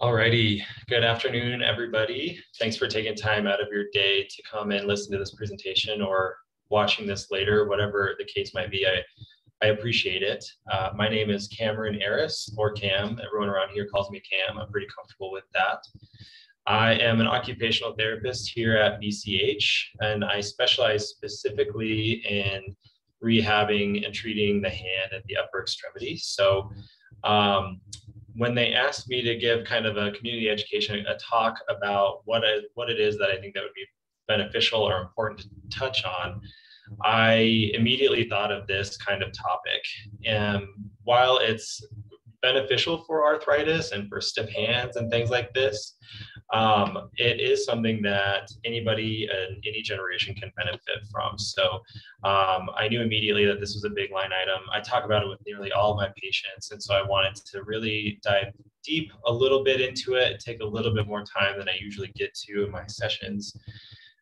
Alrighty, good afternoon, everybody. Thanks for taking time out of your day to come and listen to this presentation or watching this later, whatever the case might be. I, I appreciate it. Uh, my name is Cameron Aris, or Cam. Everyone around here calls me Cam. I'm pretty comfortable with that. I am an occupational therapist here at BCH, and I specialize specifically in rehabbing and treating the hand and the upper extremity. So um, when they asked me to give kind of a community education, a talk about what, what it is that I think that would be beneficial or important to touch on, I immediately thought of this kind of topic. And while it's beneficial for arthritis and for stiff hands and things like this, um, it is something that anybody in any generation can benefit from. So um, I knew immediately that this was a big line item. I talk about it with nearly all of my patients. And so I wanted to really dive deep a little bit into it, take a little bit more time than I usually get to in my sessions.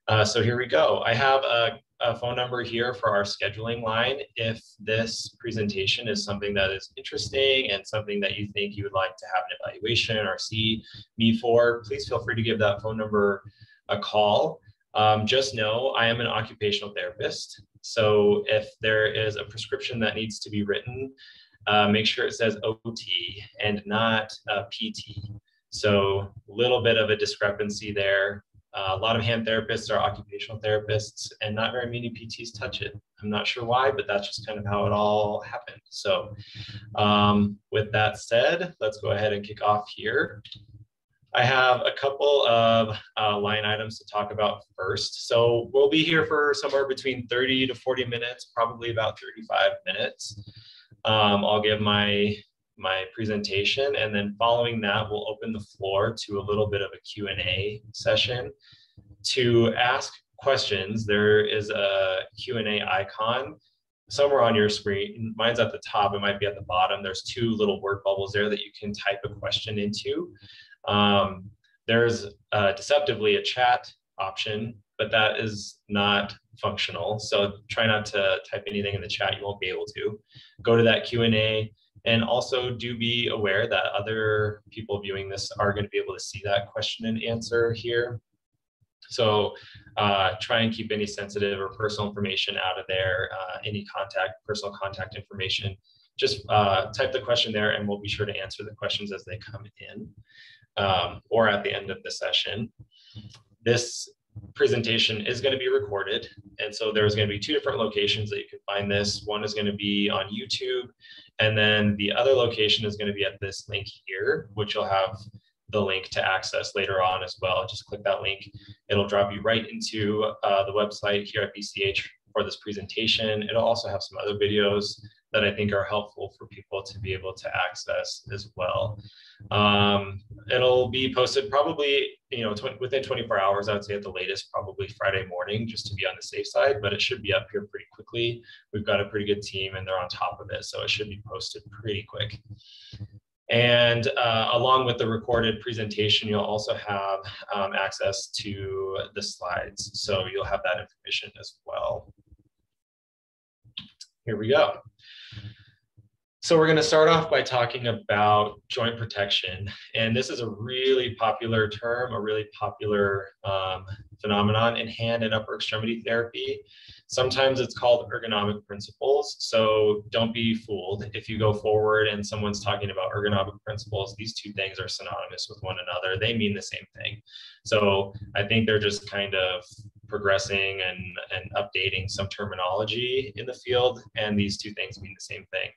Uh, so here we go. I have a, a, phone number here for our scheduling line. If this presentation is something that is interesting and something that you think you would like to have an evaluation or see me for, please feel free to give that phone number a call. Um, just know I am an occupational therapist. So if there is a prescription that needs to be written, uh, make sure it says OT and not uh, PT. So a little bit of a discrepancy there. Uh, a lot of hand therapists are occupational therapists, and not very many PTs touch it. I'm not sure why, but that's just kind of how it all happened. So, um, with that said, let's go ahead and kick off here. I have a couple of uh, line items to talk about first. So, we'll be here for somewhere between 30 to 40 minutes, probably about 35 minutes. Um, I'll give my my presentation. And then following that, we'll open the floor to a little bit of a Q&A session. To ask questions, there is a Q&A icon somewhere on your screen. Mine's at the top, it might be at the bottom. There's two little word bubbles there that you can type a question into. Um, there's uh, deceptively a chat option, but that is not functional. So try not to type anything in the chat. You won't be able to. Go to that Q&A and also do be aware that other people viewing this are going to be able to see that question and answer here. So uh, try and keep any sensitive or personal information out of there, uh, any contact, personal contact information. Just uh, type the question there and we'll be sure to answer the questions as they come in um, or at the end of the session. This presentation is going to be recorded. And so there's going to be two different locations that you can find this. One is going to be on YouTube, and then the other location is going to be at this link here, which you'll have the link to access later on as well. Just click that link. It'll drop you right into uh, the website here at BCH for this presentation. It'll also have some other videos that I think are helpful for people to be able to access as well. Um, it'll be posted probably, you know, tw within 24 hours, I would say at the latest, probably Friday morning, just to be on the safe side, but it should be up here pretty quickly. We've got a pretty good team and they're on top of it, so it should be posted pretty quick. And uh, along with the recorded presentation, you'll also have um, access to the slides. So you'll have that information as well. Here we go. So we're going to start off by talking about joint protection. And this is a really popular term, a really popular um, phenomenon in hand and upper extremity therapy. Sometimes it's called ergonomic principles. So don't be fooled. If you go forward and someone's talking about ergonomic principles, these two things are synonymous with one another. They mean the same thing. So I think they're just kind of progressing and, and updating some terminology in the field. And these two things mean the same thing.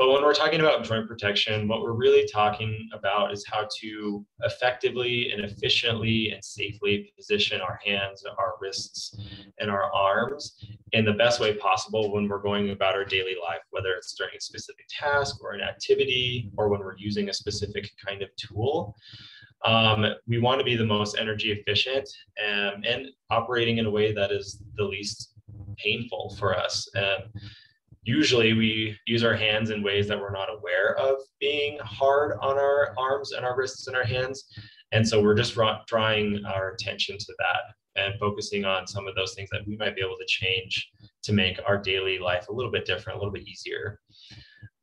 But when we're talking about joint protection, what we're really talking about is how to effectively and efficiently and safely position our hands, our wrists, and our arms in the best way possible when we're going about our daily life, whether it's during a specific task or an activity, or when we're using a specific kind of tool. Um, we want to be the most energy efficient and, and operating in a way that is the least painful for us. And usually we use our hands in ways that we're not aware of being hard on our arms and our wrists and our hands. And so we're just drawing our attention to that and focusing on some of those things that we might be able to change to make our daily life a little bit different, a little bit easier.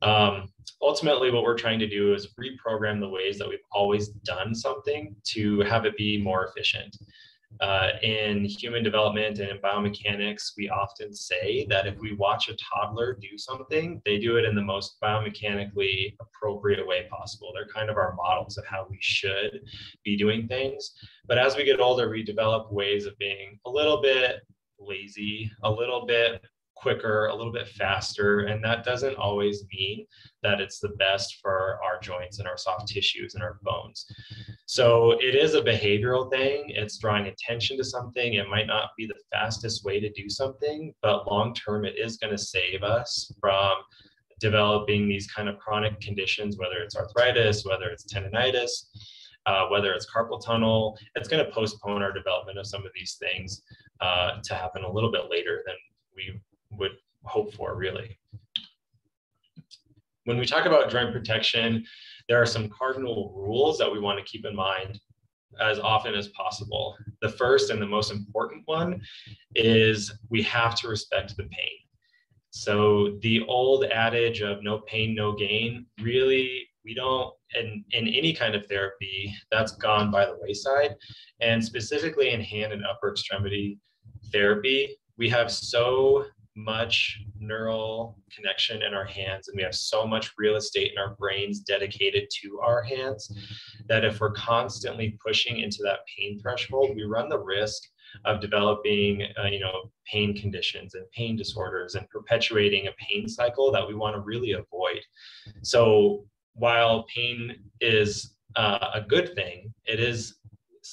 Um, ultimately, what we're trying to do is reprogram the ways that we've always done something to have it be more efficient. Uh, in human development and in biomechanics, we often say that if we watch a toddler do something, they do it in the most biomechanically appropriate way possible. They're kind of our models of how we should be doing things. But as we get older, we develop ways of being a little bit lazy, a little bit quicker, a little bit faster. And that doesn't always mean that it's the best for our joints and our soft tissues and our bones. So it is a behavioral thing. It's drawing attention to something. It might not be the fastest way to do something, but long term, it is going to save us from developing these kind of chronic conditions, whether it's arthritis, whether it's tendonitis. Uh, whether it's carpal tunnel, it's going to postpone our development of some of these things uh, to happen a little bit later than we would hope for, really. When we talk about joint protection, there are some cardinal rules that we want to keep in mind as often as possible. The first and the most important one is we have to respect the pain. So the old adage of no pain, no gain, really, we don't, in, in any kind of therapy, that's gone by the wayside. And specifically in hand and upper extremity therapy, we have so much neural connection in our hands and we have so much real estate in our brains dedicated to our hands that if we're constantly pushing into that pain threshold we run the risk of developing uh, you know pain conditions and pain disorders and perpetuating a pain cycle that we want to really avoid. So while pain is uh, a good thing it is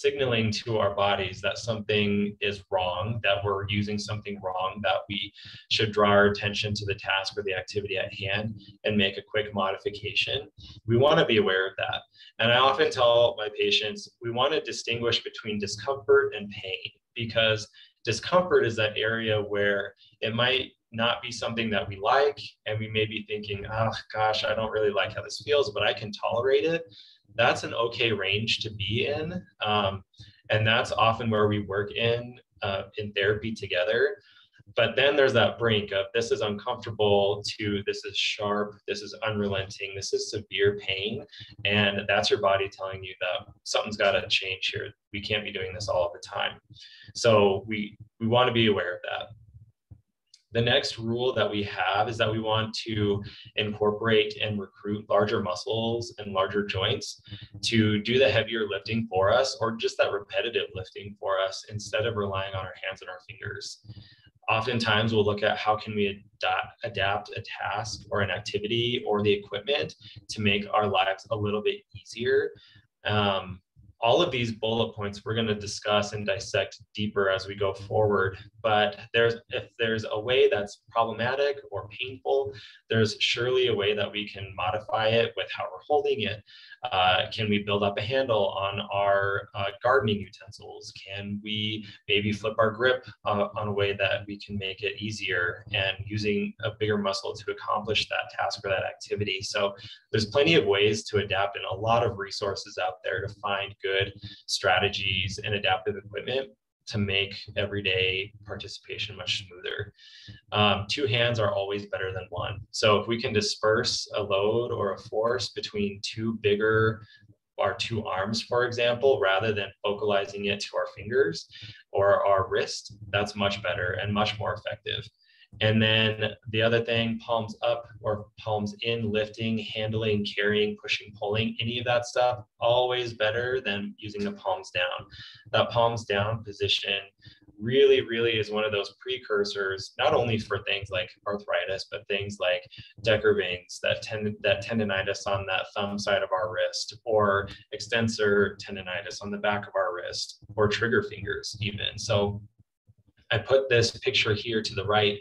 signaling to our bodies that something is wrong, that we're using something wrong, that we should draw our attention to the task or the activity at hand and make a quick modification. We want to be aware of that. And I often tell my patients we want to distinguish between discomfort and pain because discomfort is that area where it might not be something that we like and we may be thinking oh gosh i don't really like how this feels but i can tolerate it that's an okay range to be in. Um, and that's often where we work in uh, in therapy together. But then there's that brink of this is uncomfortable to this is sharp, this is unrelenting, this is severe pain. And that's your body telling you that something's got to change here. We can't be doing this all the time. So we we want to be aware of that. The next rule that we have is that we want to incorporate and recruit larger muscles and larger joints to do the heavier lifting for us or just that repetitive lifting for us instead of relying on our hands and our fingers. Oftentimes we'll look at how can we adapt, adapt a task or an activity or the equipment to make our lives a little bit easier. Um, all of these bullet points we're going to discuss and dissect deeper as we go forward. But there's if there's a way that's problematic or painful there's surely a way that we can modify it with how we're holding it. Uh, can we build up a handle on our uh, gardening utensils? Can we maybe flip our grip uh, on a way that we can make it easier and using a bigger muscle to accomplish that task or that activity? So there's plenty of ways to adapt and a lot of resources out there to find good good strategies and adaptive equipment to make everyday participation much smoother. Um, two hands are always better than one. So if we can disperse a load or a force between two bigger our two arms, for example, rather than focalizing it to our fingers or our wrist, that's much better and much more effective. And then the other thing, palms up or palms in, lifting, handling, carrying, pushing, pulling, any of that stuff, always better than using the palms down. That palms down position really, really is one of those precursors, not only for things like arthritis, but things like de Quervain's, that, tend- that tendonitis on that thumb side of our wrist, or extensor tendonitis on the back of our wrist, or trigger fingers, even. So I put this picture here to the right.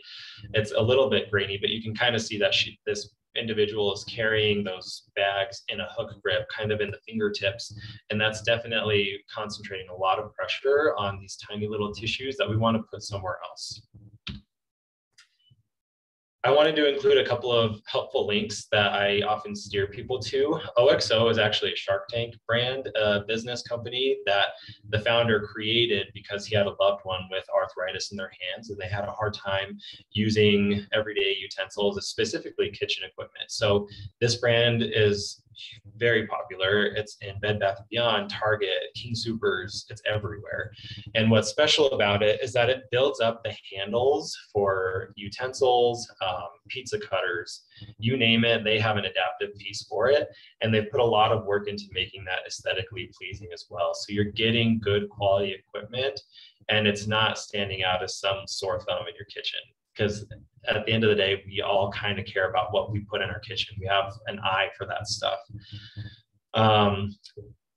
It's a little bit grainy, but you can kind of see that she, this individual is carrying those bags in a hook grip, kind of in the fingertips. And that's definitely concentrating a lot of pressure on these tiny little tissues that we want to put somewhere else. I wanted to include a couple of helpful links that I often steer people to. OXO is actually a Shark Tank brand, a business company that the founder created because he had a loved one with arthritis in their hands and they had a hard time using everyday utensils, specifically kitchen equipment. So this brand is very popular. It's in Bed Bath & Beyond, Target, King Soopers, it's everywhere. And what's special about it is that it builds up the handles for utensils, um, pizza cutters, you name it, they have an adaptive piece for it. And they've put a lot of work into making that aesthetically pleasing as well. So you're getting good quality equipment and it's not standing out as some sore thumb in your kitchen because at the end of the day, we all kind of care about what we put in our kitchen. We have an eye for that stuff. Um,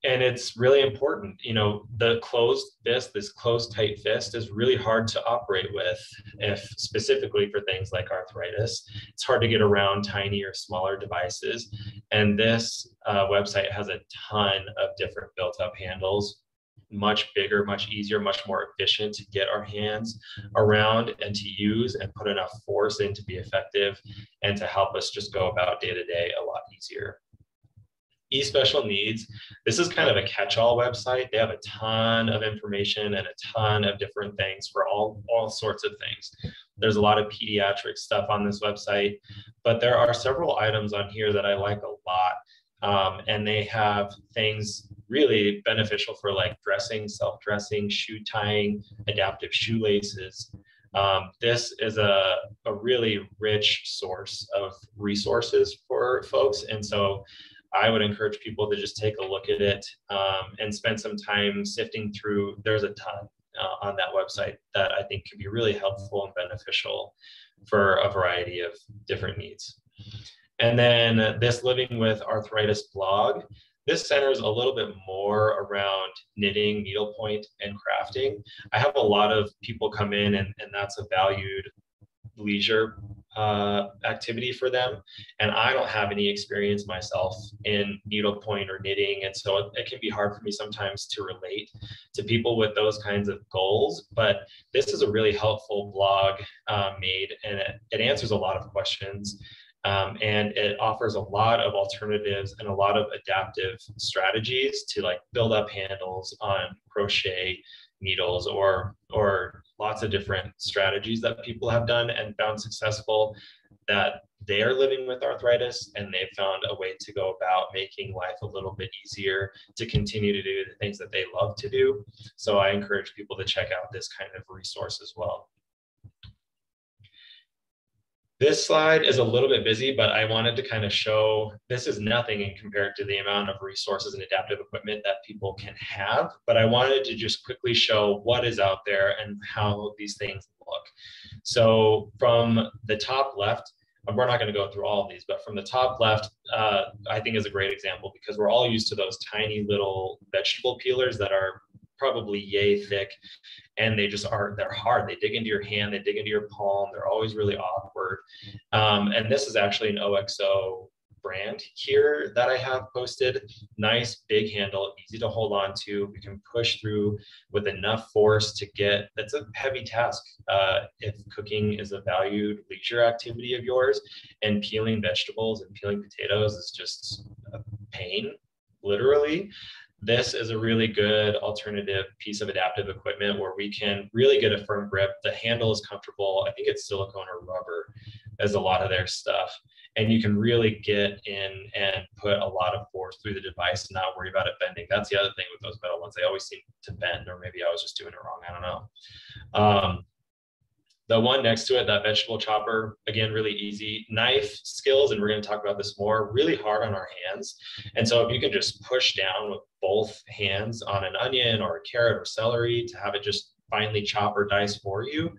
and it's really important. You know, the closed fist, this closed tight fist is really hard to operate with if specifically for things like arthritis. It's hard to get around tiny or smaller devices. And this uh, website has a ton of different built up handles much bigger, much easier, much more efficient to get our hands around and to use and put enough force in to be effective and to help us just go about day to day a lot easier. E Special Needs, this is kind of a catch-all website. They have a ton of information and a ton of different things for all, all sorts of things. There's a lot of pediatric stuff on this website, but there are several items on here that I like a lot. Um, and they have things really beneficial for like dressing, self dressing, shoe tying, adaptive shoelaces. Um, this is a, a really rich source of resources for folks. And so I would encourage people to just take a look at it um, and spend some time sifting through. There's a ton uh, on that website that I think can be really helpful and beneficial for a variety of different needs. And then this Living with Arthritis blog this centers a little bit more around knitting, needlepoint, and crafting. I have a lot of people come in, and, and that's a valued leisure uh, activity for them. And I don't have any experience myself in needlepoint or knitting. And so it, it, can be hard for me sometimes to relate to people with those kinds of goals. But this is a really helpful blog uh, made, and it, it answers a lot of questions. Um, and it offers a lot of alternatives and a lot of adaptive strategies to like build up handles on crochet needles or or lots of different strategies that people have done and found successful that they are living with arthritis and they've found a way to go about making life a little bit easier to continue to do the things that they love to do. So I encourage people to check out this kind of resource as well. This slide is a little bit busy, but I wanted to kind of show this is nothing in compared to the amount of resources and adaptive equipment that people can have. But I wanted to just quickly show what is out there and how these things look. So from the top left, we're not going to go through all of these, but from the top left, uh, I think is a great example because we're all used to those tiny little vegetable peelers that are probably yay thick and they just are they're hard. They dig into your hand they dig into your palm they're always really awkward. Um, and this is actually an oxo brand here that i have posted. Nice big handle easy to hold on to. We can push through with enough force to get that's a heavy task. Uh, if cooking is a valued leisure activity of yours and peeling vegetables and peeling potatoes is just a pain literally this is a really good alternative piece of adaptive equipment where we can really get a firm grip. The handle is comfortable. I think it's silicone or rubber as a lot of their stuff. And you can really get in and put a lot of force through the device and not worry about it bending. That's the other thing with those metal ones. They always seem to bend, or maybe I was just doing it wrong. I don't know. Um, the one next to it, that vegetable chopper, again, really easy. Knife skills, and we're going to talk about this more, really hard on our hands. And so if you can just push down with both hands on an onion or a carrot or celery to have it just finely chop or dice for you,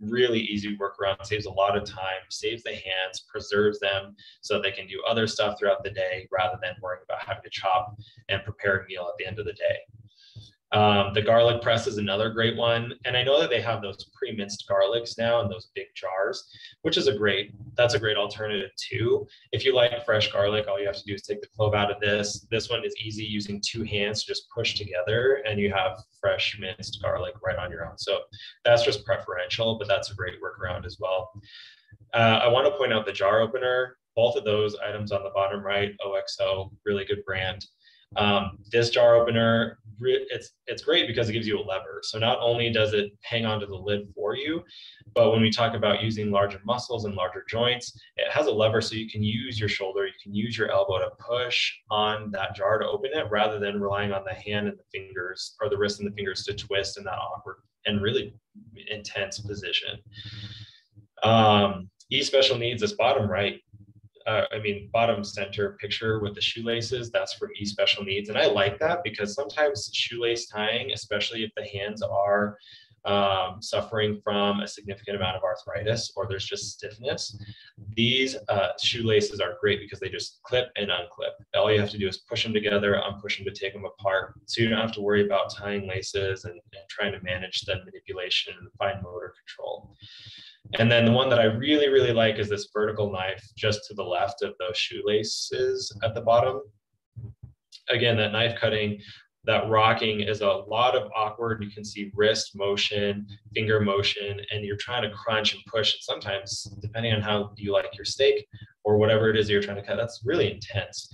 really easy workaround, saves a lot of time, saves the hands, preserves them so they can do other stuff throughout the day rather than worrying about having to chop and prepare a meal at the end of the day. Um, the garlic press is another great one. And I know that they have those pre-minced garlics now in those big jars, which is a great, that's a great alternative too. If you like fresh garlic, all you have to do is take the clove out of this. This one is easy using two hands to just push together and you have fresh minced garlic right on your own. So that's just preferential, but that's a great workaround as well. Uh, I want to point out the jar opener. Both of those items on the bottom right, OXO, really good brand. Um, this jar opener, it's it's great because it gives you a lever. So not only does it hang onto the lid for you, but when we talk about using larger muscles and larger joints, it has a lever so you can use your shoulder, you can use your elbow to push on that jar to open it rather than relying on the hand and the fingers or the wrist and the fingers to twist in that awkward and really intense position. Um, E special needs is bottom right uh, I mean, bottom center picture with the shoelaces, that's for E special needs. And I like that because sometimes shoelace tying, especially if the hands are um, suffering from a significant amount of arthritis or there's just stiffness, these uh, shoelaces are great because they just clip and unclip. All you have to do is push them together, unpush them to take them apart. So you don't have to worry about tying laces and, and trying to manage the manipulation and fine motor control. And then the one that I really, really like is this vertical knife just to the left of those shoelaces at the bottom. Again, that knife cutting, that rocking is a lot of awkward. You can see wrist motion, finger motion, and you're trying to crunch and push. And sometimes, depending on how you like your steak or whatever it is you're trying to cut, that's really intense.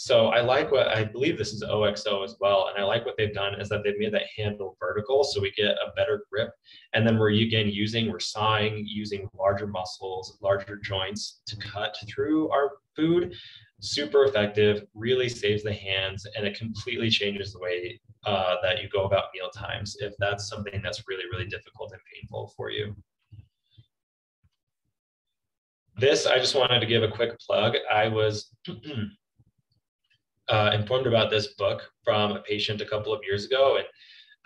So I like what I believe this is OXO as well. And I like what they've done is that they've made that handle vertical so we get a better grip. And then we're again using, we're sawing using larger muscles, larger joints to cut through our food. Super effective, really saves the hands, and it completely changes the way uh, that you go about meal times if that's something that's really, really difficult and painful for you. This, I just wanted to give a quick plug. I was uh, informed about this book from a patient a couple of years ago, and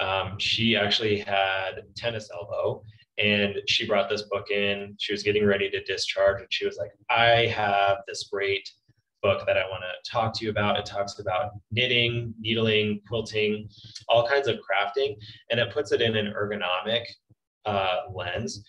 um, she actually had tennis elbow, and she brought this book in. She was getting ready to discharge, and she was like, "I have this great book that I want to talk to you about. It talks about knitting, needling, quilting, all kinds of crafting, and it puts it in an ergonomic uh, lens.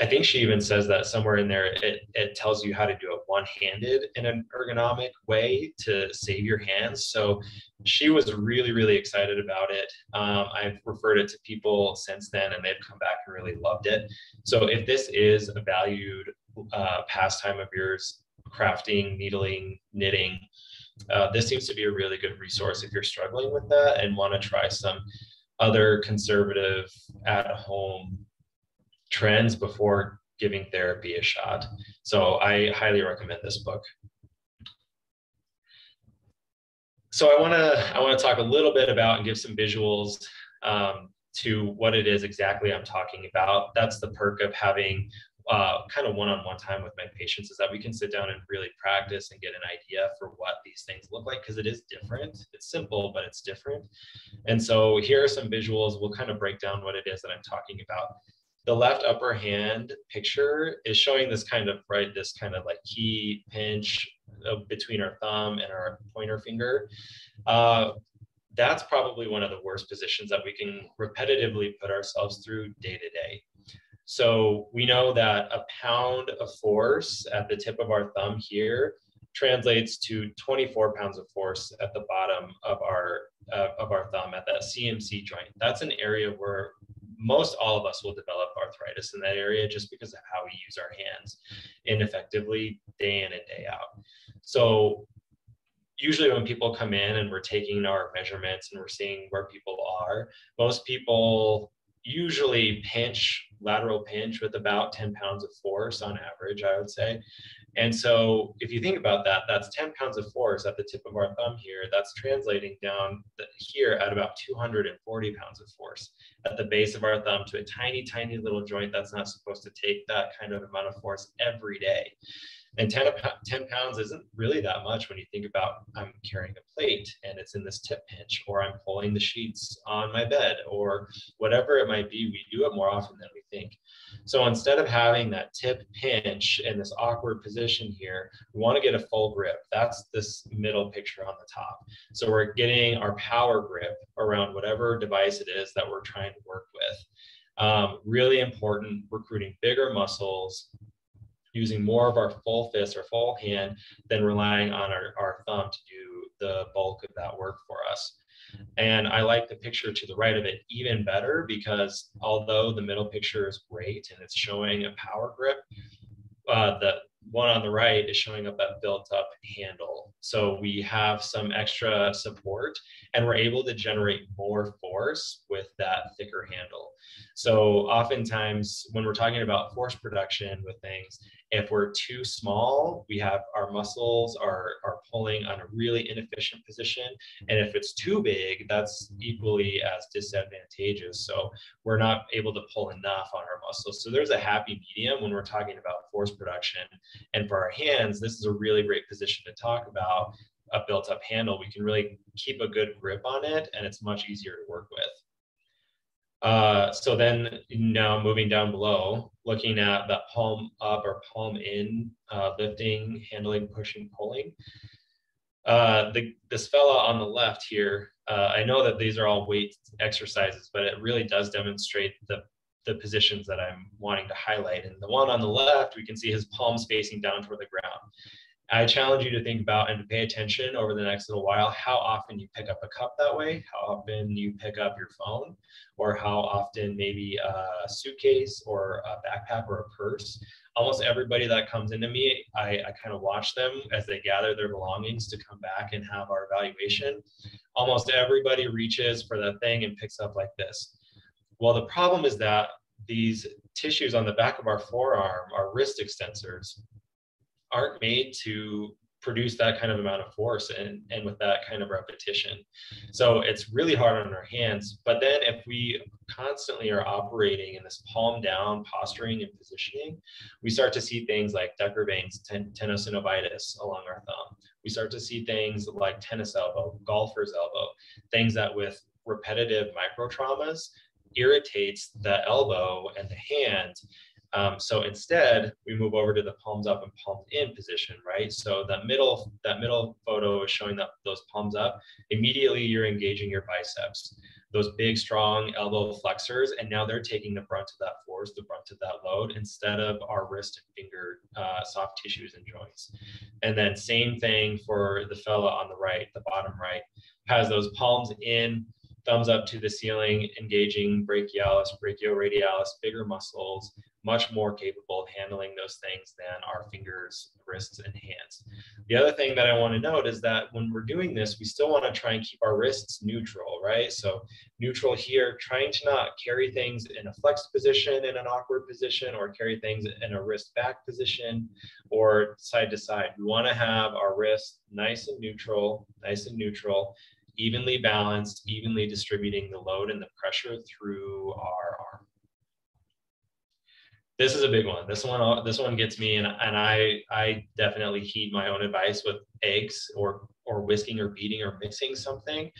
I think she even says that somewhere in there, it, it tells you how to do it one handed in an ergonomic way to save your hands. So she was really, really excited about it. Um, I've referred it to people since then and they've come back and really loved it. So if this is a valued uh, pastime of yours, crafting, needling, knitting, uh, this seems to be a really good resource if you're struggling with that and want to try some other conservative at home trends before giving therapy a shot. So I highly recommend this book. So I want to I want to talk a little bit about and give some visuals um, to what it is exactly I'm talking about. That's the perk of having uh, kind of one-on-one time with my patients is that we can sit down and really practice and get an idea for what these things look like because it is different. It's simple, but it's different. And so here are some visuals. We'll kind of break down what it is that I'm talking about the left upper hand picture is showing this kind of right this kind of like key pinch between our thumb and our pointer finger uh, that's probably one of the worst positions that we can repetitively put ourselves through day to day so we know that a pound of force at the tip of our thumb here translates to 24 pounds of force at the bottom of our uh, of our thumb at that CMC joint. That's an area where most all of us will develop arthritis in that area just because of how we use our hands ineffectively day in and day out. So usually when people come in and we're taking our measurements and we're seeing where people are, most people usually pinch lateral pinch with about 10 pounds of force on average, I would say. And so if you think about that, that's 10 pounds of force at the tip of our thumb here. That's translating down here at about 240 pounds of force at the base of our thumb to a tiny, tiny little joint that's not supposed to take that kind of amount of force every day. And 10, 10 pounds isn't really that much when you think about I'm carrying a plate and it's in this tip pinch, or I'm pulling the sheets on my bed, or whatever it might be. We do it more often than we think. So instead of having that tip pinch in this awkward position here, we want to get a full grip. That's this middle picture on the top. So we're getting our power grip around whatever device it is that we're trying to work with. Um, really important, recruiting bigger muscles, using more of our full fist or full hand than relying on our, our thumb to do the bulk of that work for us. And I like the picture to the right of it even better because although the middle picture is great and it's showing a power grip, uh, the one on the right is showing up that built up handle. So we have some extra support and we're able to generate more force with that thicker handle. So oftentimes when we're talking about force production with things, if we're too small, we have our muscles are, are pulling on a really inefficient position. And if it's too big, that's equally as disadvantageous. So we're not able to pull enough on our muscles. So there's a happy medium when we're talking about force production. And for our hands, this is a really great position to talk about a built up handle. We can really keep a good grip on it and it's much easier to work with. Uh, so then now moving down below, looking at that palm up or palm in, uh, lifting, handling, pushing, pulling. Uh, the, this fella on the left here, uh, I know that these are all weight exercises, but it really does demonstrate the, the positions that I'm wanting to highlight. And the one on the left, we can see his palms facing down toward the ground. I challenge you to think about and to pay attention over the next little while how often you pick up a cup that way, how often you pick up your phone, or how often maybe a suitcase or a backpack or a purse. Almost everybody that comes into me, I, I kind of watch them as they gather their belongings to come back and have our evaluation. Almost everybody reaches for that thing and picks up like this. Well, the problem is that these tissues on the back of our forearm, our wrist extensors, aren't made to produce that kind of amount of force and, and with that kind of repetition. So it's really hard on our hands. But then if we constantly are operating in this palm down posturing and positioning, we start to see things like de Quervain's, ten- tenosynovitis along our thumb. We start to see things like tennis elbow, golfer's elbow, things that with repetitive micro traumas irritates the elbow and the hand um, so instead, we move over to the palms up and palms in position, right? So that middle that middle photo is showing that those palms up. Immediately, you're engaging your biceps, those big, strong elbow flexors, and now they're taking the brunt of that force, the brunt of that load, instead of our wrist and finger uh, soft tissues and joints. And then same thing for the fella on the right, the bottom right, has those palms in, thumbs up to the ceiling, engaging brachialis, brachioradialis, bigger muscles, much more capable of handling those things than our fingers, wrists, and hands. The other thing that I want to note is that when we're doing this, we still want to try and keep our wrists neutral, right? So neutral here, trying to not carry things in a flexed position in an awkward position or carry things in a wrist back position or side to side. We want to have our wrists nice and neutral, nice and neutral, evenly balanced, evenly distributing the load and the pressure through our arm this is a big one. This one, this one gets me, and, and I, I definitely heed my own advice with eggs or or whisking or beating or mixing something.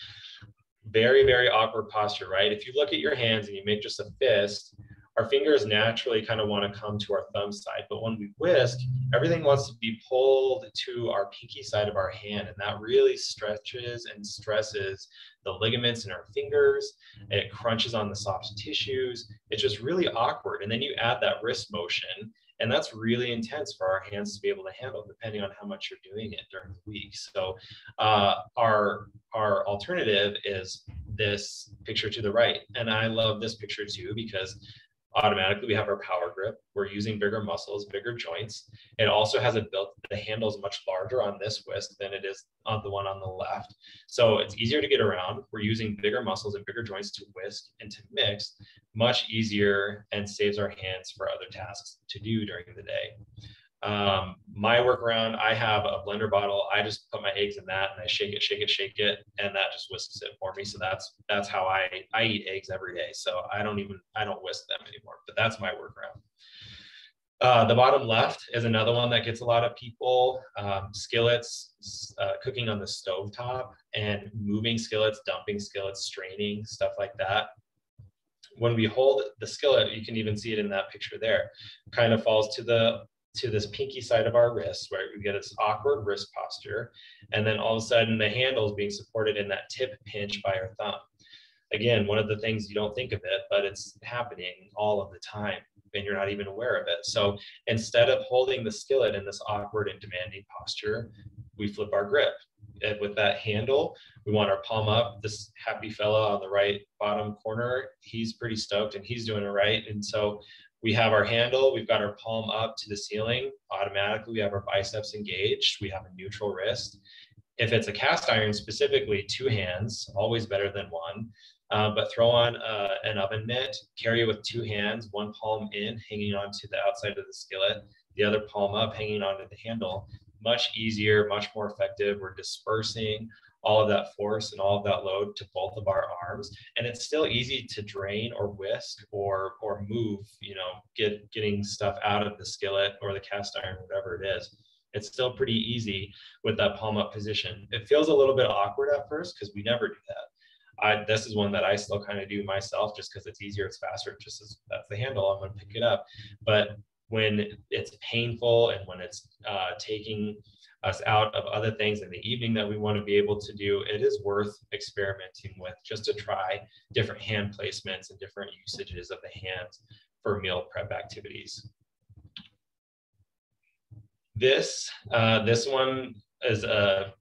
Very, very awkward posture, right? If you look at your hands and you make just a fist, our fingers naturally kind of want to come to our thumb side. But when we whisk, everything wants to be pulled to our pinky side of our hand. And that really stretches and stresses the ligaments in our fingers. And it crunches on the soft tissues. It's just really awkward. And then you add that wrist motion. And that's really intense for our hands to be able to handle, depending on how much you're doing it during the week. So, uh, our our alternative is this picture to the right, and I love this picture too because automatically we have our power grip. We're using bigger muscles, bigger joints. It also has a built, the handle is much larger on this whisk than it is on the one on the left. So it's easier to get around. We're using bigger muscles and bigger joints to whisk and to mix, much easier and saves our hands for other tasks to do during the day. Um, my workaround, I have a blender bottle. I just put my eggs in that and I shake it, shake it, shake it, and that just whisks it for me. So that's that's how I I eat eggs every day. So I don't even I don't whisk them anymore. But that's my workaround. Uh, the bottom left is another one that gets a lot of people. Um, skillets, uh, cooking on the stove top, and moving skillets, dumping skillets, straining, stuff like that. When we hold the skillet, you can even see it in that picture there, kind of falls to the to this pinky side of our wrist where we get this awkward wrist posture. And then all of a sudden the handle is being supported in that tip pinch by our thumb. Again, one of the things you don't think of it, but it's happening all of the time and you're not even aware of it. So instead of holding the skillet in this awkward and demanding posture, we flip our grip. And with that handle, we want our palm up. This happy fella on the right bottom corner, he's pretty stoked and he's doing it right. And so we have our handle, we've got our palm up to the ceiling. Automatically, we have our biceps engaged. We have a neutral wrist. If it's a cast iron, specifically two hands, always better than one. Uh, but throw on uh, an oven mitt, carry it with two hands, one palm in, hanging onto the outside of the skillet, the other palm up, hanging onto the handle. Much easier, much more effective. We're dispersing all of that force and all of that load to both of our arms. And it's still easy to drain or whisk or or move you know get getting stuff out of the skillet or the cast iron whatever it is. It's still pretty easy with that palm up position. It feels a little bit awkward at first because we never do that. I, this is one that I still kind of do myself just because it's easier, it's faster, just as that's the handle, I'm going to pick it up. But when it's painful and when it's uh, taking us out of other things in the evening that we want to be able to do, it is worth experimenting with just to try different hand placements and different usages of the hands for meal prep activities. This, uh, this one is a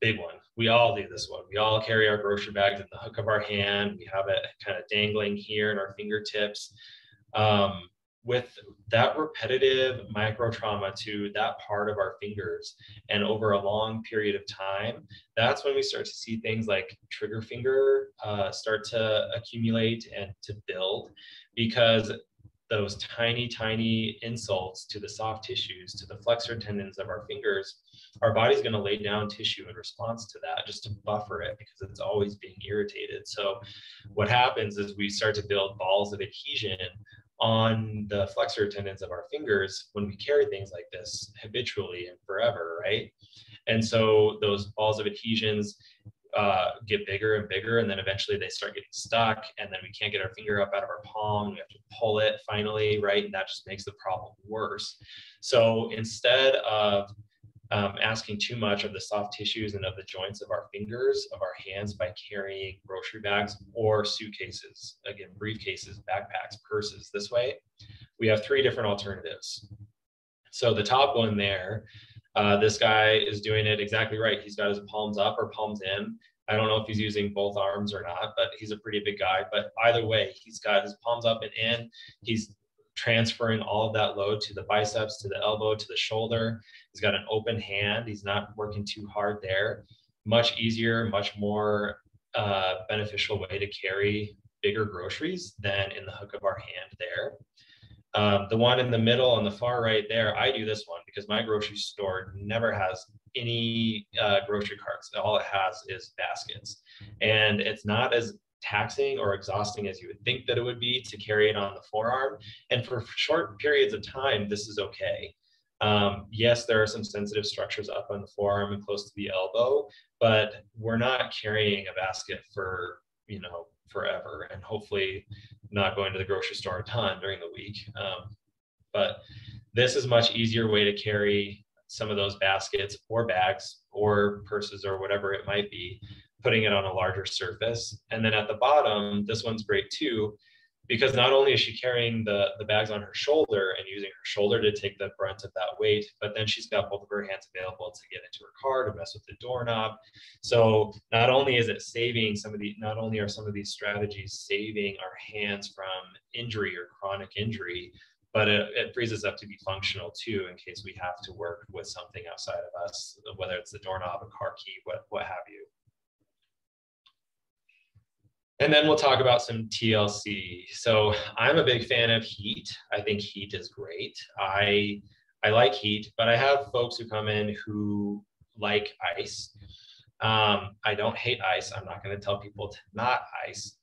big one. We all do this one. We all carry our grocery bags in the hook of our hand. We have it kind of dangling here in our fingertips. Um, with that repetitive micro trauma to that part of our fingers and over a long period of time, that's when we start to see things like trigger finger uh, start to accumulate and to build because those tiny, tiny insults to the soft tissues, to the flexor tendons of our fingers, our body's going to lay down tissue in response to that just to buffer it because it's always being irritated. So, what happens is we start to build balls of adhesion on the flexor tendons of our fingers when we carry things like this habitually and forever, right? And so those balls of adhesions uh, get bigger and bigger, and then eventually they start getting stuck, and then we can't get our finger up out of our palm. We have to pull it finally, right? And that just makes the problem worse. So instead of um, asking too much of the soft tissues and of the joints of our fingers, of our hands by carrying grocery bags or suitcases, again, briefcases, backpacks, purses this way. We have three different alternatives. So the top one there, uh, this guy is doing it exactly right. He's got his palms up or palms in. I don't know if he's using both arms or not, but he's a pretty big guy. But either way, he's got his palms up and in. He's transferring all of that load to the biceps, to the elbow, to the shoulder. He's got an open hand. He's not working too hard there. Much easier, much more uh, beneficial way to carry bigger groceries than in the hook of our hand there. Um, the one in the middle on the far right there, I do this one because my grocery store never has any uh, grocery carts. All it has is baskets. And it's not as taxing or exhausting as you would think that it would be to carry it on the forearm. And for short periods of time, this is okay. Um, yes, there are some sensitive structures up on the forearm and close to the elbow, but we're not carrying a basket for, you know, forever and hopefully not going to the grocery store a ton during the week. Um, but this is much easier way to carry some of those baskets or bags or purses or whatever it might be putting it on a larger surface. And then at the bottom, this one's great too, because not only is she carrying the, the bags on her shoulder and using her shoulder to take the brunt of that weight, but then she's got both of her hands available to get into her car to mess with the doorknob. So not only is it saving some of the, not only are some of these strategies saving our hands from injury or chronic injury, but it, it, frees us up to be functional too in case we have to work with something outside of us, whether it's the doorknob, a car key, what, what have you. And then we'll talk about some TLC. So I'm a big fan of heat. I think heat is great. I I like heat, but I have folks who come in who like ice. Um, I don't hate ice. I'm not going to tell people to not ice.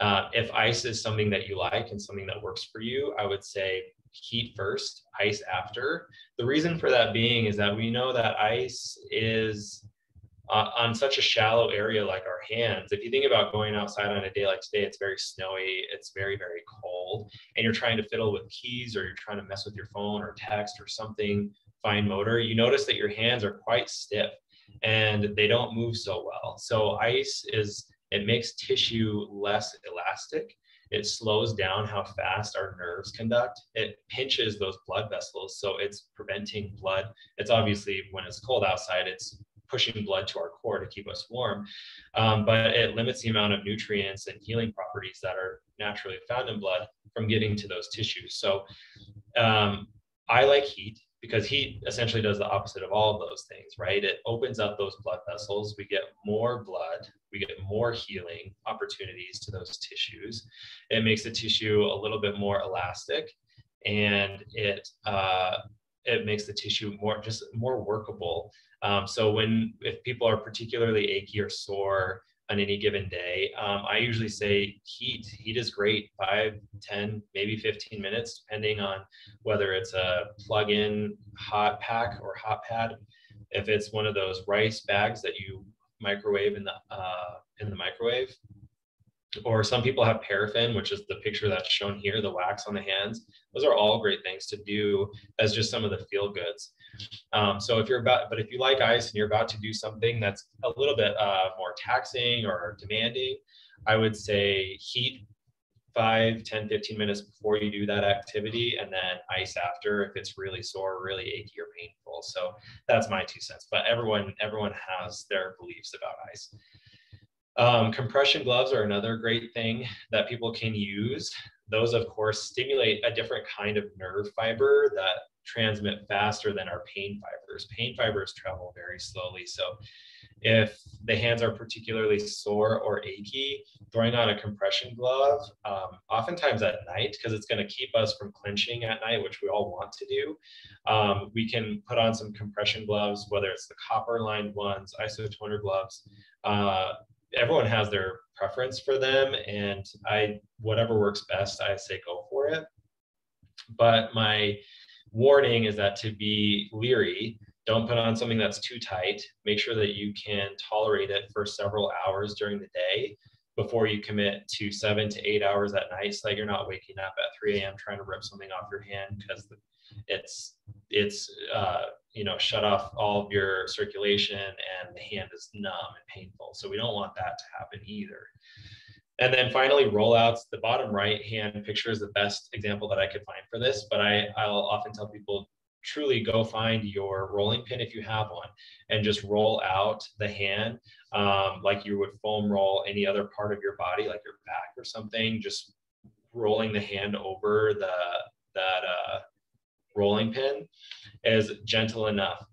Uh, if ice is something that you like and something that works for you, I would say heat first, ice after. The reason for that being is that we know that ice is uh, on such a shallow area like our hands, if you think about going outside on a day like today, it's very snowy, it's very, very cold, and you're trying to fiddle with keys or you're trying to mess with your phone or text or something fine motor, you notice that your hands are quite stiff and they don't move so well. So ice is, it makes tissue less elastic. It slows down how fast our nerves conduct. It pinches those blood vessels. So it's preventing blood. It's obviously when it's cold outside, it's pushing blood to our core to keep us warm. Um, but it limits the amount of nutrients and healing properties that are naturally found in blood from getting to those tissues. So um, I like heat because heat essentially does the opposite of all of those things, right? It opens up those blood vessels. We get more blood, we get more healing opportunities to those tissues. It makes the tissue a little bit more elastic, and it uh, it makes the tissue more just more workable. Um, so when if people are particularly achy or sore, on any given day. Um, I usually say heat. Heat is great, five, 10, maybe 15 minutes, depending on whether it's a plug-in hot pack or hot pad. If it's one of those rice bags that you microwave in the uh, in the microwave, or some people have paraffin, which is the picture that's shown here, the wax on the hands. Those are all great things to do as just some of the feel goods. Um, so if you're about, but if you like ice and you're about to do something that's a little bit uh, more taxing or demanding, I would say heat 5, 10, 15 minutes before you do that activity and then ice after if it's really sore, really achy or painful. So that's my two cents, but everyone, everyone has their beliefs about ice. Um, compression gloves are another great thing that people can use. Those, of course, stimulate a different kind of nerve fiber that transmit faster than our pain fibers. Pain fibers travel very slowly. So if the hands are particularly sore or achy, throwing on a compression glove, um, oftentimes at night, because it's going to keep us from clenching at night, which we all want to do, um, we can put on some compression gloves, whether it's the copper lined ones, Isotoner gloves. Uh, everyone has their preference for them, and I whatever works best, I say go for it. But my warning is that to be leery, don't put on something that's too tight. Make sure that you can tolerate it for several hours during the day before you commit to seven to eight hours at night so that you're not waking up at 3 a.m. trying to rip something off your hand because it's it's uh, you know shut off all of your circulation and the hand is numb and painful. So we don't want that to happen either. And then finally, rollouts. The bottom right hand picture is the best example that I could find for this, but I, I'll often tell people truly go find your rolling pin if you have one and just roll out the hand um, like you would foam roll any other part of your body, like your back or something, just rolling the hand over the that uh, rolling pin is gentle enough.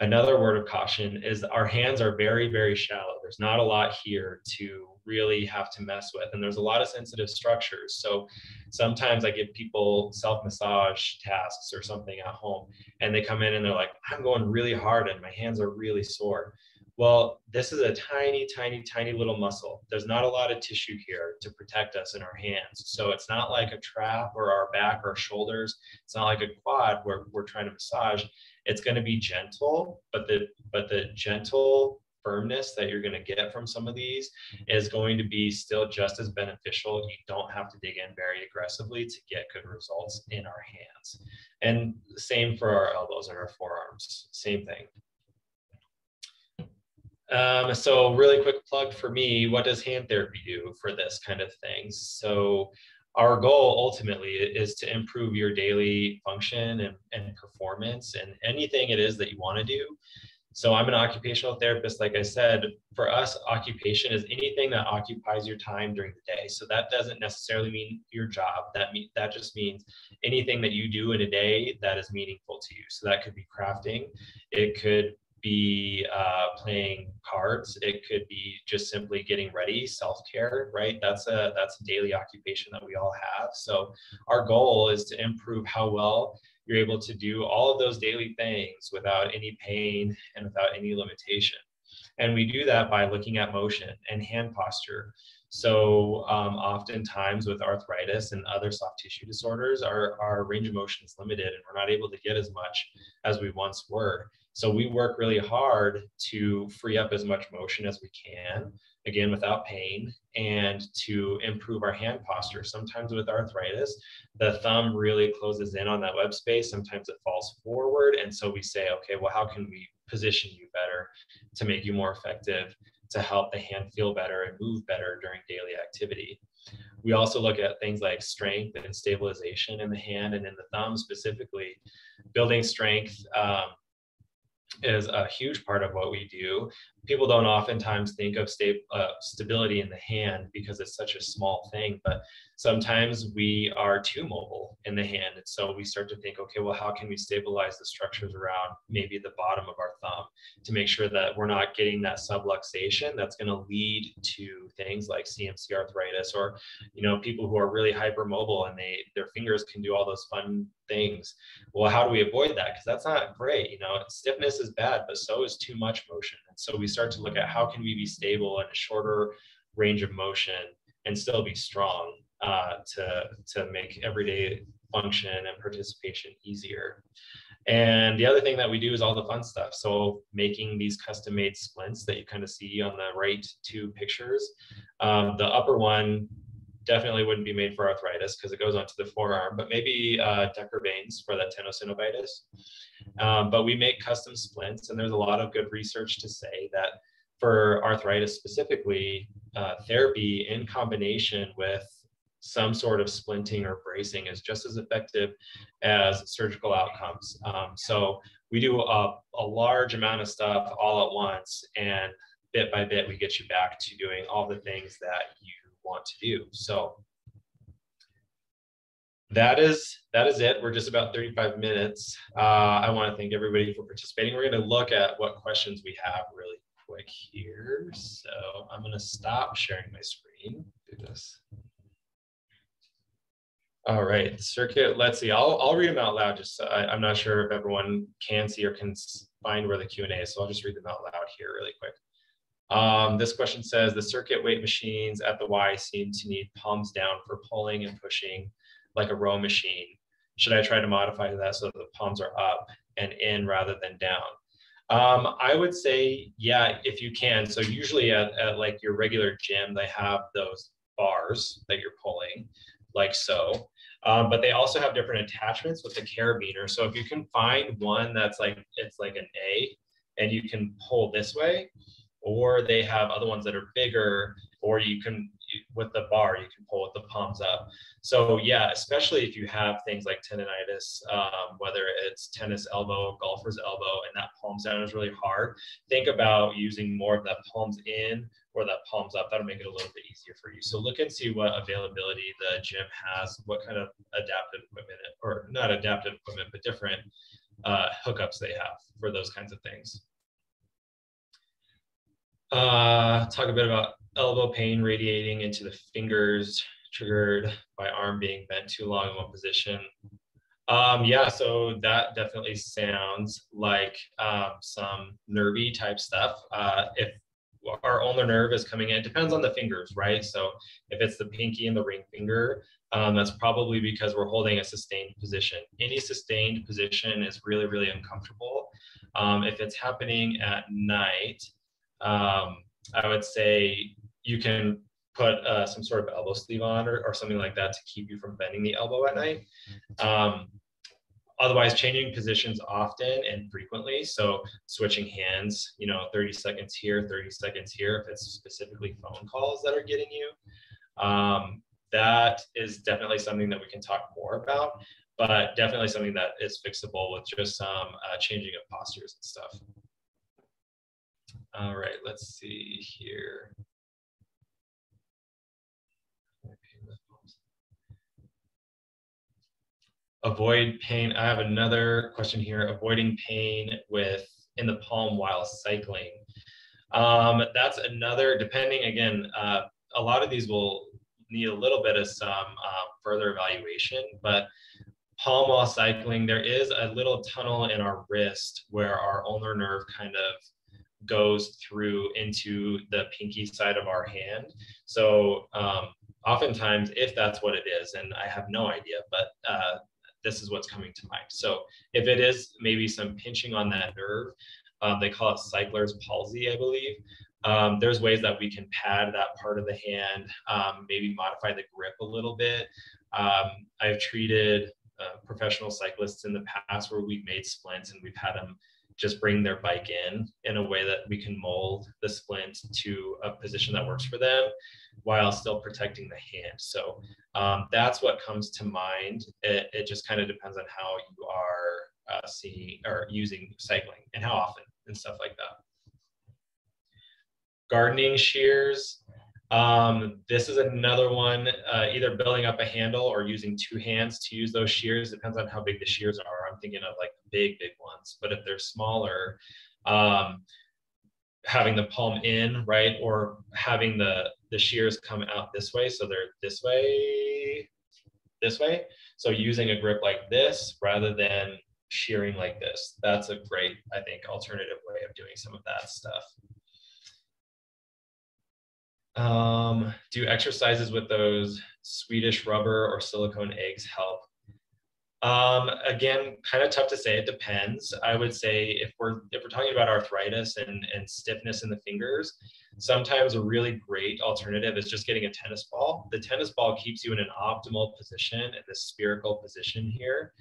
Another word of caution is our hands are very very shallow. There's not a lot here to really have to mess with and there's a lot of sensitive structures. So sometimes i give people self massage tasks or something at home and they come in and they're like i'm going really hard and my hands are really sore well this is a tiny tiny tiny little muscle there's not a lot of tissue here to protect us in our hands so it's not like a trap or our back or shoulders it's not like a quad where we're trying to massage it's going to be gentle, but the but the gentle firmness that you're going to get from some of these is going to be still just as beneficial. You don't have to dig in very aggressively to get good results in our hands. And same for our elbows and our forearms, same thing. Um, so really quick plug for me, what does hand therapy do for this kind of thing? So our goal ultimately is to improve your daily function and, and performance and anything it is that you want to do. So I'm an occupational therapist. Like I said, for us, occupation is anything that occupies your time during the day. So that doesn't necessarily mean your job. That mean that just means anything that you do in a day that is meaningful to you. So that could be crafting. It could be uh, playing cards. It could be just simply getting ready, self-care, right? That's a that's a daily occupation that we all have. So our goal is to improve how well you're able to do all of those daily things without any pain and without any limitation. And we do that by looking at motion and hand posture. So um, oftentimes with arthritis and other soft tissue disorders, our, our range of motion is limited and we're not able to get as much as we once were. So we work really hard to free up as much motion as we can, again, without pain, and to improve our hand posture. Sometimes with arthritis, the thumb really closes in on that web space. Sometimes it falls forward. And so we say, okay, well, how can we position you better to make you more effective, to help the hand feel better and move better during daily activity? We also look at things like strength and stabilization in the hand and in the thumb specifically, building strength. Um, is a huge part of what we do. People don't oftentimes think of sta- uh, stability in the hand because it's such a small thing, but sometimes we are too mobile in the hand. And so we start to think, okay, well, how can we stabilize the structures around maybe the bottom of our thumb to make sure that we're not getting that subluxation that's going to lead to things like CMC arthritis or, you know, people who are really hypermobile and they their fingers can do all those fun things. Well, how do we avoid that? Because that's not great. You know, stiffness is bad, but so is too much motion. And so we start to look at how can we be stable in a shorter range of motion and still be strong uh, to, to make everyday function and participation easier. And the other thing that we do is all the fun stuff. So making these custom made splints that you kind of see on the right two pictures. Um, the upper one definitely wouldn't be made for arthritis because it goes onto the forearm, but maybe uh, de Quervain's for that tenosynovitis. Um, but we make custom splints, and there's a lot of good research to say that for arthritis specifically, uh, therapy in combination with some sort of splinting or bracing is just as effective as surgical outcomes. Um, so we do a, a large amount of stuff all at once, and bit by bit, we get you back to doing all the things that you want to do. So that is that is it. We're just about 35 minutes. Uh, I want to thank everybody for participating. We're going to look at what questions we have really quick here. So I'm going to stop sharing my screen. Do this. All right, circuit. Let's see. I'll I'll read them out loud. Just so I, am not sure if everyone can see or can find where the Q and A is. So I'll just read them out loud here really quick. Um, this question says the circuit weight machines at the Y seem to need palms down for pulling and pushing like a row machine. Should I try to modify that so that the palms are up and in rather than down? Um, I would say, yeah, if you can. So usually at, at like your regular gym, they have those bars that you're pulling like so. Um, but they also have different attachments with the carabiner. So if you can find one that's like, it's like an A and you can pull this way, or they have other ones that are bigger, or you can with the bar you can pull with the palms up. So yeah, especially if you have things like tendonitis, um, whether it's tennis elbow, golfer's elbow, and that palms down is really hard. Think about using more of that palms in or that palms up. That'll make it a little bit easier for you. So look and see what availability the gym has, what kind of adaptive equipment, or not adaptive equipment, but different uh, hookups they have for those kinds of things. Uh, talk a bit about elbow pain radiating into the fingers, triggered by arm being bent too long in one position. Um, yeah, so that definitely sounds like um, some nervy type stuff. Uh, if our ulnar nerve is coming in, it depends on the fingers, right? So if it's the pinky and the ring finger, um, that's probably because we're holding a sustained position. Any sustained position is really, really uncomfortable. Um, if it's happening at night, um, I would say you can put uh, some sort of elbow sleeve on or, or, something like that to keep you from bending the elbow at night. Um, otherwise, changing positions often and frequently. So switching hands, you know, 30 seconds here, 30 seconds here, if it's specifically phone calls that are getting you. Um, that is definitely something that we can talk more about, but definitely something that is fixable with just some uh, changing of postures and stuff. All right, let's see here. Avoid pain. I have another question here. Avoiding pain with in the palm while cycling. Um, that's another, depending again, uh, a lot of these will need a little bit of some uh, further evaluation, but palm while cycling, there is a little tunnel in our wrist where our ulnar nerve kind of goes through into the pinky side of our hand. So um, oftentimes, if that's what it is, and I have no idea, but uh, this is what's coming to mind. So if it is maybe some pinching on that nerve, um, they call it cycler's palsy, I believe. Um, there's ways that we can pad that part of the hand, um, maybe modify the grip a little bit. Um, I've treated uh, professional cyclists in the past where we've made splints and we've had them just bring their bike in in a way that we can mold the splint to a position that works for them while still protecting the hand. So um, that's what comes to mind. It, it just kind of depends on how you are uh, seeing or using cycling and how often and stuff like that. Gardening shears. Um, this is another one, uh, either building up a handle or using two hands to use those shears. Depends on how big the shears are. I'm thinking of like big, big ones. But if they're smaller, um, having the palm in, right, or having the the shears come out this way, so they're this way, this way. So using a grip like this rather than shearing like this. That's a great, I think, alternative way of doing some of that stuff. Um, do exercises with those Swedish rubber or silicone eggs help? Um, again, kind of tough to say. It depends. I would say if we're if we're talking about arthritis and and stiffness in the fingers, sometimes a really great alternative is just getting a tennis ball. The tennis ball keeps you in an optimal position in this spherical position here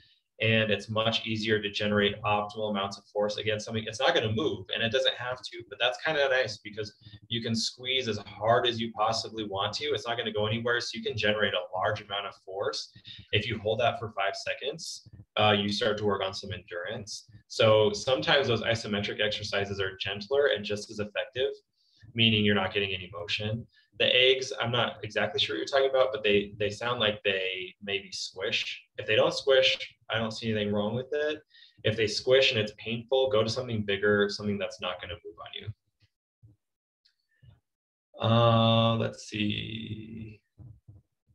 and it's much easier to generate optimal amounts of force against something. It's not going to move and it doesn't have to, but that's kind of nice because you can squeeze as hard as you possibly want to. It's not going to go anywhere. So you can generate a large amount of force. If you hold that for five seconds, uh, you start to work on some endurance. So sometimes those isometric exercises are gentler and just as effective, meaning you're not getting any motion. The eggs, I'm not exactly sure what you're talking about, but they they sound like they maybe squish. If they don't squish, I don't see anything wrong with it. If they squish and it's painful, go to something bigger, something that's not going to move on you. Uh, let's see.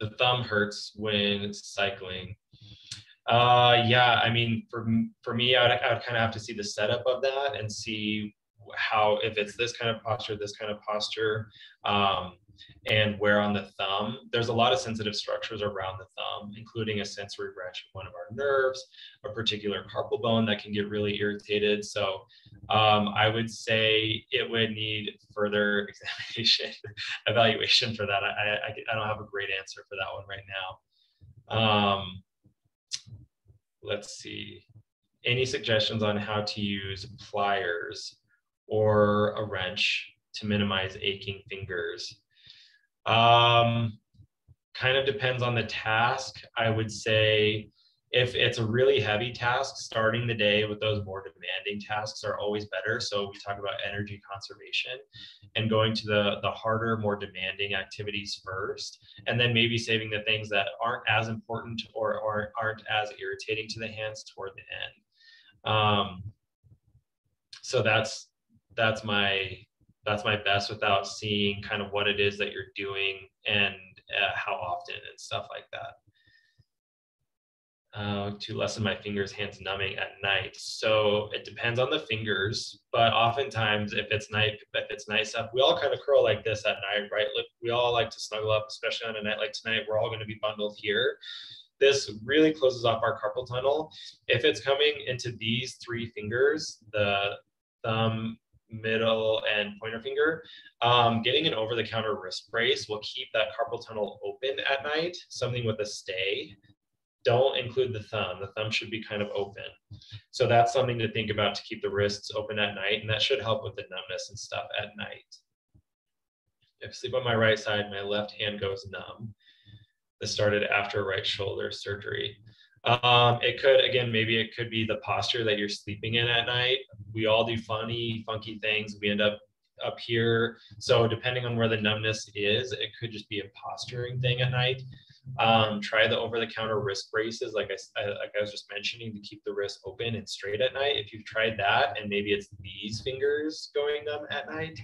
The thumb hurts when it's cycling. Uh, yeah, I mean, for for me, I would, I would kind of have to see the setup of that and see how if it's this kind of posture, this kind of posture. Um, and where on the thumb. There's a lot of sensitive structures around the thumb, including a sensory branch of one of our nerves, a particular carpal bone that can get really irritated. So um, I would say it would need further examination, evaluation for that. I, I, I, don't have a great answer for that one right now. Um, let's see. Any suggestions on how to use pliers or a wrench to minimize aching fingers? Um, kind of depends on the task. I would say if it's a really heavy task, starting the day with those more demanding tasks are always better. So we talk about energy conservation and going to the, the harder, more demanding activities first, and then maybe saving the things that aren't as important or, or aren't as irritating to the hands toward the end. Um, so that's that's my that's my best without seeing kind of what it is that you're doing and uh, how often and stuff like that. Uh, to lessen my fingers, hands numbing at night. So it depends on the fingers, but oftentimes if it's night, if it's nice up, we all kind of curl like this at night, right? Look, we all like to snuggle up, especially on a night like tonight. We're all going to be bundled here. This really closes off our carpal tunnel. If it's coming into these three fingers, the thumb, middle and pointer finger. Um, getting an over-the-counter wrist brace will keep that carpal tunnel open at night, something with a stay. Don't include the thumb. The thumb should be kind of open. So that's something to think about to keep the wrists open at night, and that should help with the numbness and stuff at night. If I sleep on my right side, my left hand goes numb. This started after right shoulder surgery. Um, it could, again, maybe it could be the posture that you're sleeping in at night. We all do funny, funky things. We end up up here. So depending on where the numbness is, it could just be a posturing thing at night. Um, try the over-the-counter wrist braces, like I, like I was just mentioning, to keep the wrist open and straight at night. If you've tried that, and maybe it's these fingers going numb at night,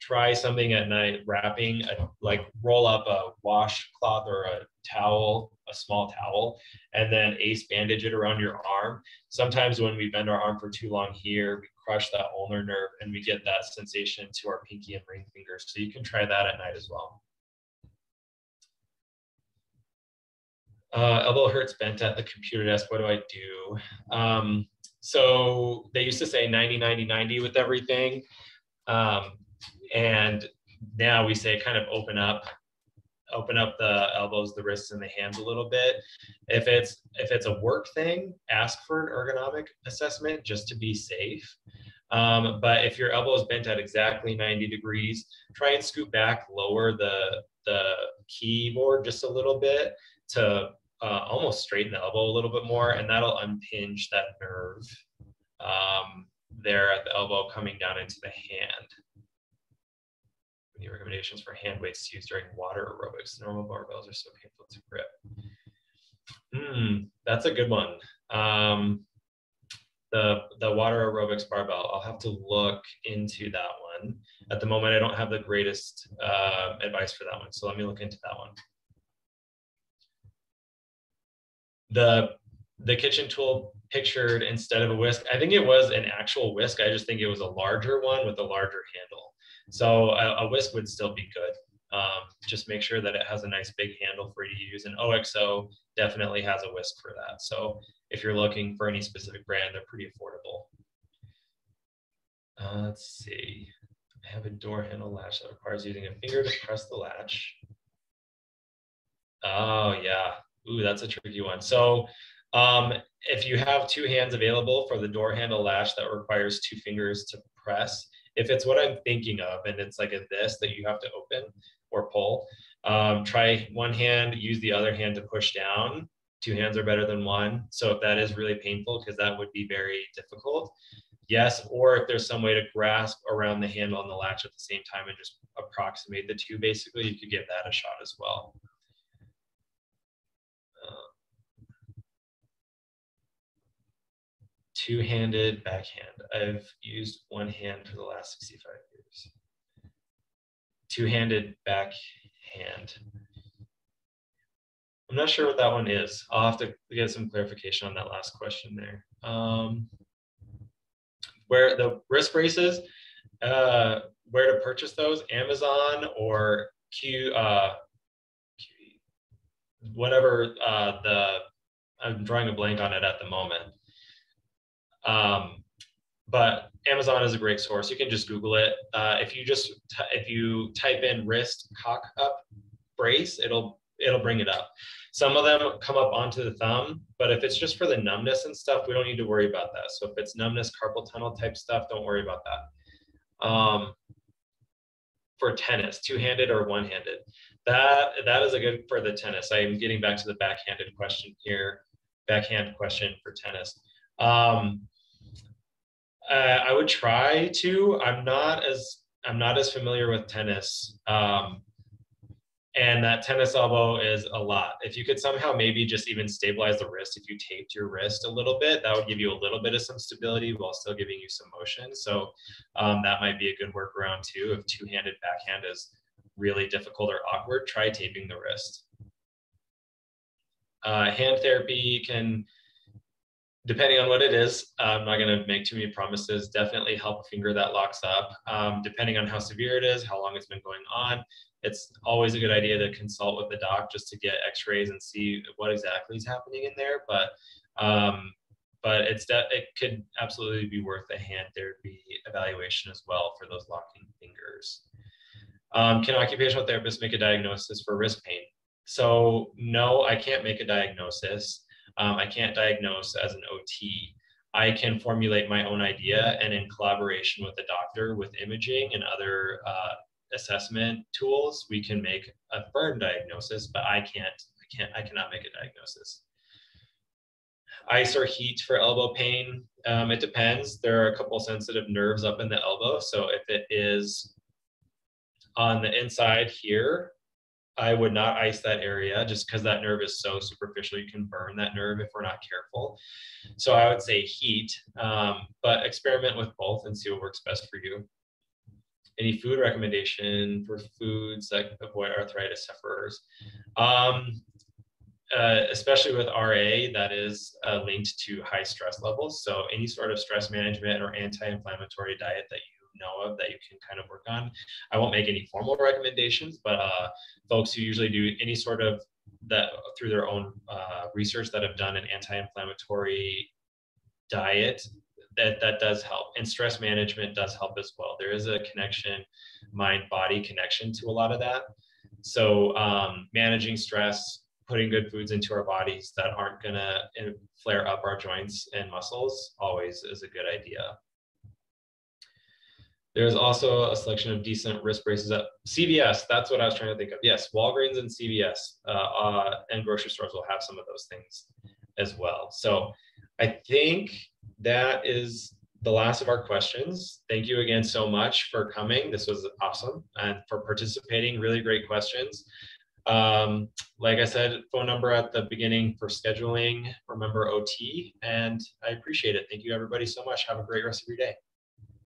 try something at night, wrapping, a, like roll up a washcloth or a towel, a small towel, and then ace bandage it around your arm. Sometimes when we bend our arm for too long here, we crush that ulnar nerve and we get that sensation to our pinky and ring fingers. So you can try that at night as well. Uh, elbow hurts bent at the computer desk. What do I do? Um, so they used to say 90, 90, 90 with everything. Um, and now we say kind of open up open up the elbows the wrists and the hands a little bit if it's if it's a work thing ask for an ergonomic assessment just to be safe um, but if your elbow is bent at exactly 90 degrees try and scoot back lower the the keyboard just a little bit to uh, almost straighten the elbow a little bit more, and that'll unpinge that nerve um, there at the elbow coming down into the hand. Any recommendations for hand weights to use during water aerobics? Normal barbells are so painful to grip. Hmm, that's a good one. Um, the the water aerobics barbell. I'll have to look into that one. At the moment, I don't have the greatest uh, advice for that one, so let me look into that one. The the kitchen tool pictured instead of a whisk, I think it was an actual whisk. I just think it was a larger one with a larger handle. So a, a whisk would still be good. Um, just make sure that it has a nice big handle for you to use. And OXO definitely has a whisk for that. So if you're looking for any specific brand, they're pretty affordable. Uh, let's see. I have a door handle latch that requires using a finger to press the latch. Oh yeah. Ooh, that's a tricky one. So um, if you have two hands available for the door handle latch that requires two fingers to press, if it's what I'm thinking of and it's like a this that you have to open or pull, um, try one hand, use the other hand to push down. Two hands are better than one. So if that is really painful, because that would be very difficult, yes. Or if there's some way to grasp around the handle and the latch at the same time and just approximate the two, basically, you could give that a shot as well. Two-handed backhand. I've used one hand for the last 65 years. Two-handed backhand. I'm not sure what that one is. I'll have to get some clarification on that last question there. Um, where the wrist braces, uh, where to purchase those, Amazon or Q, uh, whatever uh, the, I'm drawing a blank on it at the moment. Um, but Amazon is a great source. You can just Google it. Uh, if you just if you type in wrist cock up brace, it'll it'll bring it up. Some of them come up onto the thumb, but if it's just for the numbness and stuff, we don't need to worry about that. So if it's numbness, carpal tunnel type stuff, don't worry about that. Um, for tennis, two-handed or one-handed, that that is a good for the tennis. I am getting back to the backhanded question here, backhand question for tennis. Um, uh, I would try to. I'm not as I'm not as familiar with tennis. Um, and that tennis elbow is a lot. If you could somehow maybe just even stabilize the wrist, if you taped your wrist a little bit, that would give you a little bit of some stability while still giving you some motion. So um, that might be a good workaround too. If two-handed backhand is really difficult or awkward, try taping the wrist. Uh, hand therapy can depending on what it is, I'm not going to make too many promises. Definitely help a finger that locks up. Um, depending on how severe it is, how long it's been going on, it's always a good idea to consult with the doc just to get X-rays and see what exactly is happening in there. But um, but it's de- it could absolutely be worth a hand therapy evaluation as well for those locking fingers. Um, can occupational therapists make a diagnosis for wrist pain? So no, I can't make a diagnosis. Um, I can't diagnose as an OT. I can formulate my own idea and in collaboration with the doctor with imaging and other uh, assessment tools, we can make a firm diagnosis, but I can't, I can't, I cannot make a diagnosis. Ice or heat for elbow pain, um, it depends. There are a couple sensitive nerves up in the elbow. So if it is on the inside here, I would not ice that area just because that nerve is so superficial. You can burn that nerve if we're not careful. So I would say heat, um, but experiment with both and see what works best for you. Any food recommendation for foods that avoid arthritis sufferers? Um, uh, especially with RA, that is uh, linked to high stress levels. So any sort of stress management or anti-inflammatory diet that you know of that you can kind of work on. I won't make any formal recommendations, but uh, folks who usually do any sort of that through their own uh, research that have done an anti-inflammatory diet that that does help. And stress management does help as well. There is a connection mind body connection to a lot of that. So um, managing stress putting good foods into our bodies that aren't going to flare up our joints and muscles always is a good idea There's also a selection of decent wrist braces at CVS. That's what I was trying to think of. Yes, Walgreens and CVS uh, uh, and grocery stores will have some of those things as well. So I think that is the last of our questions. Thank you again so much for coming. This was awesome and for participating. Really great questions. Um, like I said, phone number at the beginning for scheduling. Remember OT, and I appreciate it. Thank you, everybody, so much. Have a great rest of your day.